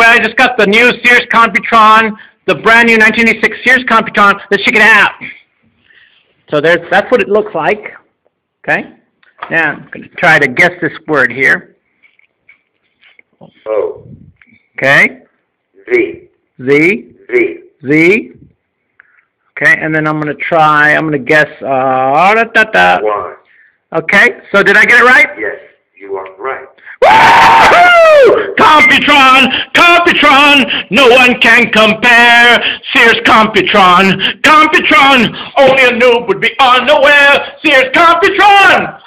way, I just got the new Sears Computron, the brand new 1986 Sears Computron that she can have. So there's, that's what it looks like. Okay? Now, I'm going to try to guess this word here. O. Okay? Z. Z. Z. Z. Okay, and then I'm going to try, I'm going to guess, uh, da, da, da. Y. Okay, so did I get it right? Yes, you are right. Computron, Computron, no one can compare. Sears Computron, Computron, only a noob would be unaware. Sears Computron!